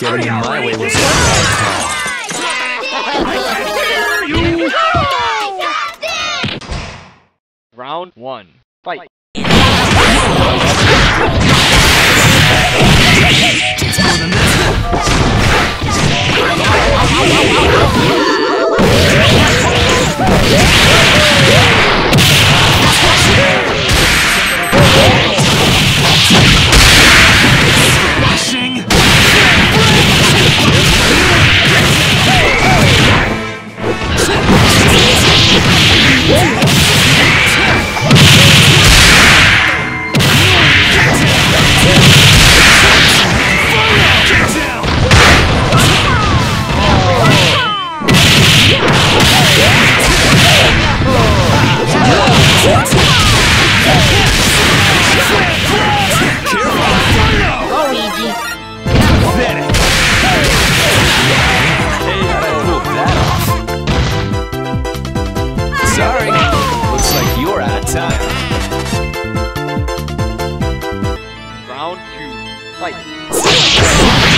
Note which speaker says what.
Speaker 1: Getting in my way was
Speaker 2: Round one. Fight. Fight.